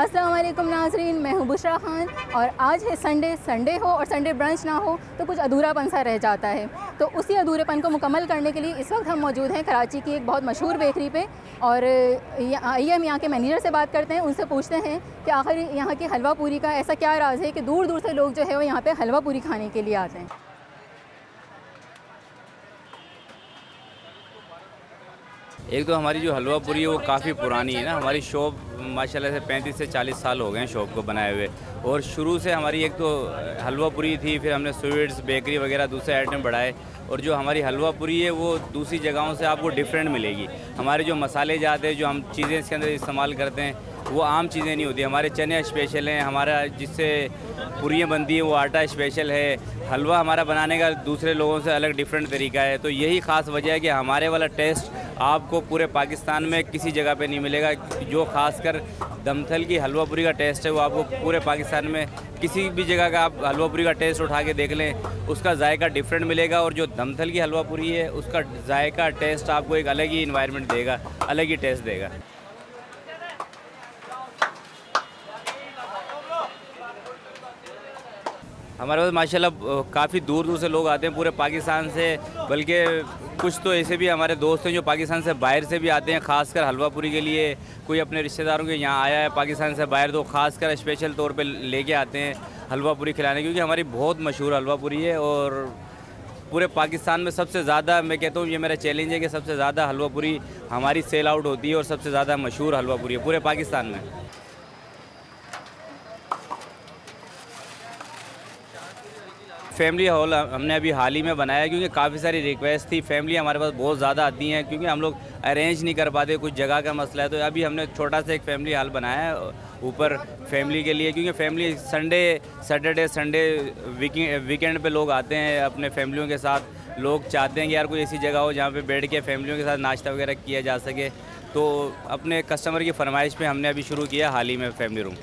वालेकुम नाजरीन, मैं हूँ बुशरा खान और आज है संडे संडे हो और संडे ब्रंच ना हो तो कुछ अधूरापन सा रह जाता है। तो उसी अधूरेपन को मुकम्मल करने के लिए इस वक्त हम मौजूद हैं कराची की एक बहुत मशहूर बेकरी पे और आइए हम यहाँ के मैनेजर से बात करते हैं, उनसे पूछते हैं कि आखिर यहाँ की हलवा पूरी का ऐसा क्या राज है कि दूर दूर से लोग जो है वो यहाँ पर हलवा पूरी खाने के लिए आते हैं। एक तो हमारी जो हलवा पूरी है वो काफ़ी पुरानी है ना। हमारी शॉप माशाल्लाह से पैंतीस से चालीस साल हो गए हैं शॉप को बनाए हुए। और शुरू से हमारी एक तो हलवा पूरी थी, फिर हमने स्वीट्स, बेकरी वगैरह दूसरे आइटम बढ़ाए। और जो हमारी हलवा पूरी है वो दूसरी जगहों से आपको डिफरेंट मिलेगी। हमारे जो मसाले जाते हैं, जो हम चीज़ें इसके अंदर इस्तेमाल करते हैं वो आम चीज़ें नहीं होती। हमारे चने स्पेशल हैं, हमारा जिससे पूरियाँ बनती हैं, वो आटा स्पेशल है। हलवा हमारा बनाने का दूसरे लोगों से अलग डिफरेंट तरीका है। तो यही ख़ास वजह है कि हमारे वाला टेस्ट आपको पूरे पाकिस्तान में किसी जगह पे नहीं मिलेगा। जो खासकर दमथल की हलवा पूरी का टेस्ट है, वो आपको पूरे पाकिस्तान में किसी भी जगह का आप हलवा पूरी का टेस्ट उठा के देख लें, उसका जायका डिफरेंट मिलेगा और जो दमथल की हलवा पूरी है, उसका जायका टेस्ट आपको एक अलग ही इन्वायरमेंट देगा, अलग ही टेस्ट देगा। हमारे पास माशाल्लाह काफ़ी दूर दूर से लोग आते हैं पूरे पाकिस्तान से, बल्कि कुछ तो ऐसे भी हमारे दोस्त हैं जो पाकिस्तान से बाहर से भी आते हैं, ख़ासकर हलवा पूरी के लिए। कोई अपने रिश्तेदारों के यहाँ आया है पाकिस्तान से बाहर तो ख़ासकर स्पेशल तौर पे लेके आते हैं हलवा पूरी खिलाने, क्योंकि हमारी बहुत मशहूर हलवा पूरी है और पूरे पाकिस्तान में सबसे ज़्यादा, मैं कहता हूँ, ये मेरा चैलेंज है कि सबसे ज़्यादा हलवा पूरी हमारी सेल आउट होती है और सबसे ज़्यादा मशहूर हलवा पूरी है पूरे पाकिस्तान में। फैमिली हॉल हमने अभी हाल ही में बनाया क्योंकि काफ़ी सारी रिक्वेस्ट थी। फैमिली हमारे पास बहुत ज़्यादा आती हैं क्योंकि हम लोग अरेंज नहीं कर पाते, कुछ जगह का मसला है। तो अभी हमने छोटा सा एक फैमिली हॉल बनाया है, ऊपर फैमिली के लिए क्योंकि family Sunday Saturday Sunday weekend पे लोग आते हैं अपने फैमिलियों के साथ। लोग चाहते हैं कि यार कोई ऐसी जगह हो जहाँ पे बैठ के फैमिलियों के साथ नाश्ता वगैरह किया जा सके। तो अपने कस्टमर की फरमाइश पे हमने अभी शुरू किया हाल ही में फैमिली रूम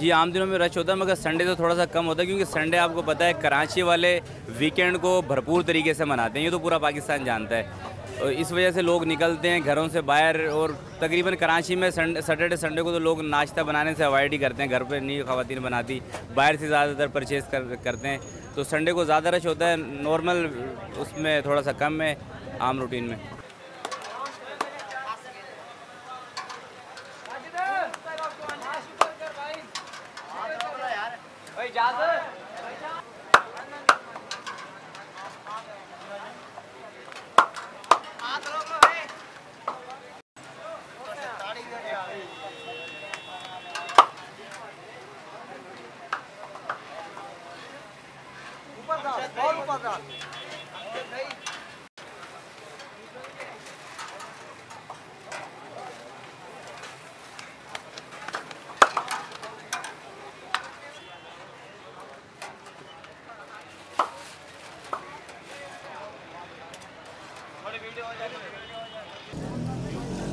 जी, आम दिनों में रश होता है, मगर संडे तो थोड़ा सा कम होता है, क्योंकि संडे आपको पता है, कराची वाले वीकेंड को भरपूर तरीके से मनाते हैं, ये तो पूरा पाकिस्तान जानता है। और इस वजह से लोग निकलते हैं घरों से बाहर, और तकरीबन कराची में सैटरडे संडे को तो लोग नाश्ता बनाने से अवॉइड ही करते हैं, घर पर नहीं खातन बनाती, बाहर से ज़्यादातर परचेज़ कर, करते हैं। तो संडे को ज़्यादा रश होता है नॉर्मल उसमें थोड़ा सा कम है, आम रूटीन में। इजाज़त। ऊपर डाल और ऊपर डाल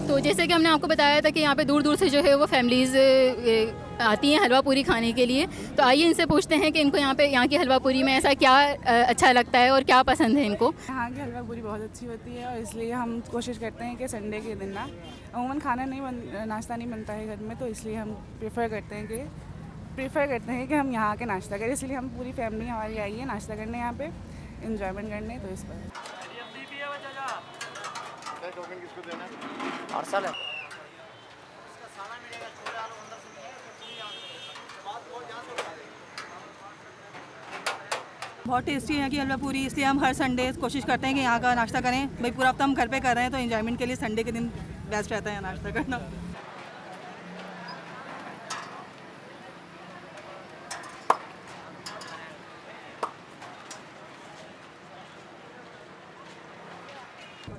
तो जैसे कि हमने आपको बताया था कि यहाँ पे दूर दूर से जो है वो फैमिलीज़ आती हैं हलवा पूरी खाने के लिए। तो आइए इनसे पूछते हैं कि इनको यहाँ पे, यहाँ की हलवा पूरी में ऐसा क्या अच्छा लगता है और क्या पसंद है इनको? यहाँ की हलवा पूरी बहुत अच्छी होती है और इसलिए हम कोशिश करते हैं कि संडे के दिन ना अमूमन खाना नहीं बन, नाश्ता नहीं बनता है घर में तो इसलिए हम प्रेफर करते हैं कि प्रेफर करते हैं कि हम यहाँ आके नाश्ता करें। इसलिए हम पूरी फैमिली हमारी आई है नाश्ता करने यहाँ पर इन्जॉयमेंट करने तो इस पर। टोकन किसको देना है। बहुत टेस्टी है कि हलवा पूरी इसलिए हम हर संडे कोशिश करते हैं कि यहाँ का नाश्ता करें। भाई पूरा हफ़्ता हम घर पे कर रहे हैं तो इन्जॉयमेंट के लिए संडे के दिन बेस्ट रहता है नाश्ता करना।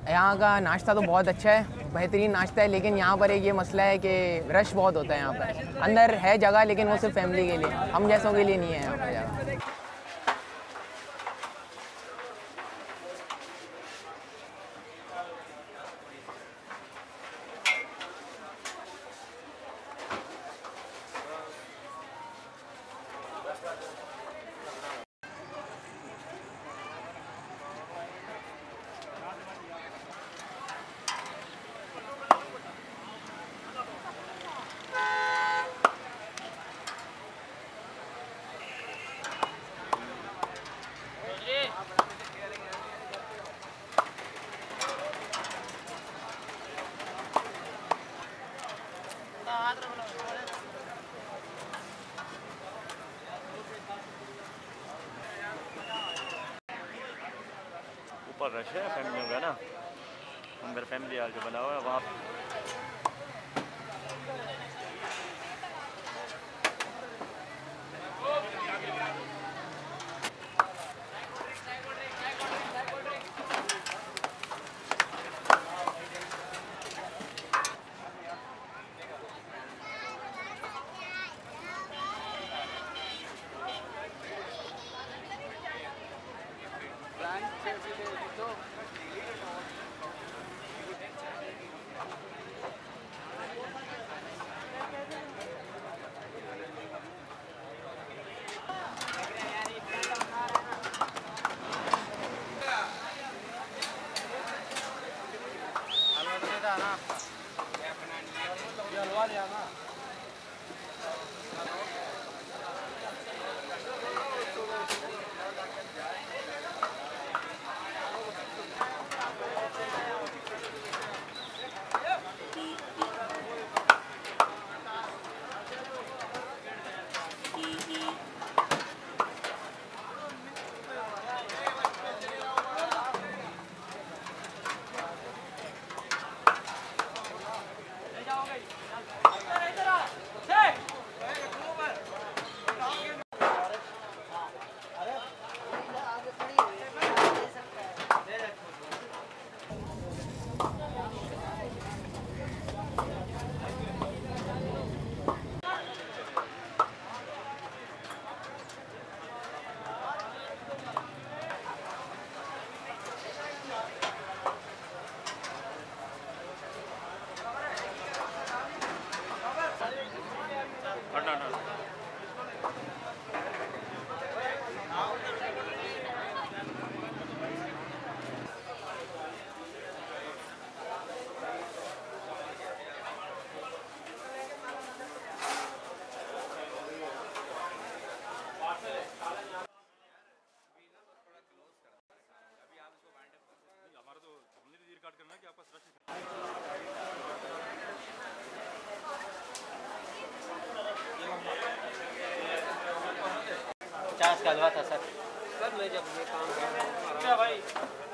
यहाँ का नाश्ता तो बहुत अच्छा है, बेहतरीन नाश्ता है, लेकिन यहाँ पर एक ये मसला है कि रश बहुत होता है यहाँ पर। अंदर है जगह, लेकिन वो सिर्फ़ फैमिली के लिए, हम जैसों के लिए नहीं है यहाँ पर। ऊपर रश है फैमिलियों का ना। अंदर फैमिली हाल जो बना हुआ है वहाँ पचास का हलवा था सर। सर मैं जब ये काम कर रहा हूँ क्या भाई।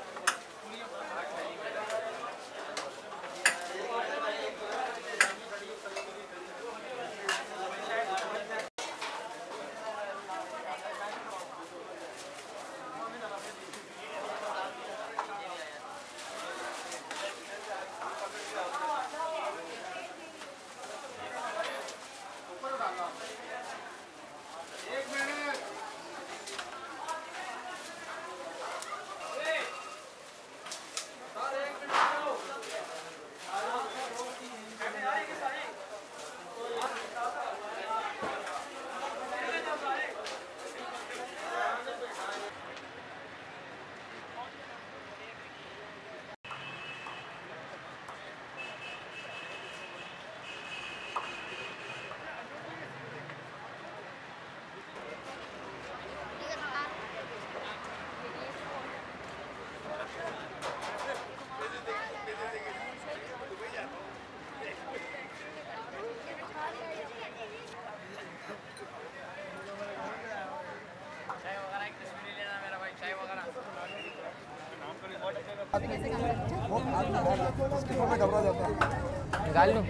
निकाल लूँ।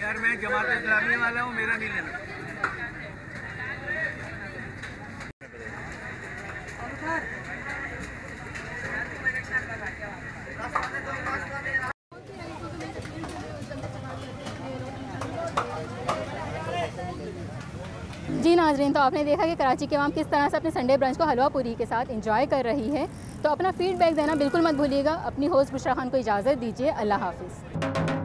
यार मैं जमात इस्लामी वाला हूँ मेरा नहीं लेना जी नाजरीन तो आपने देखा कि कराची के आवाम किस तरह से अपने संडे ब्रंच को हलवा पूरी के साथ इंजॉय कर रही है। तो अपना फीडबैक देना बिल्कुल मत भूलिएगा। अपनी होस्ट बुशरा खान को इजाज़त दीजिए। अल्लाह हाफिज़।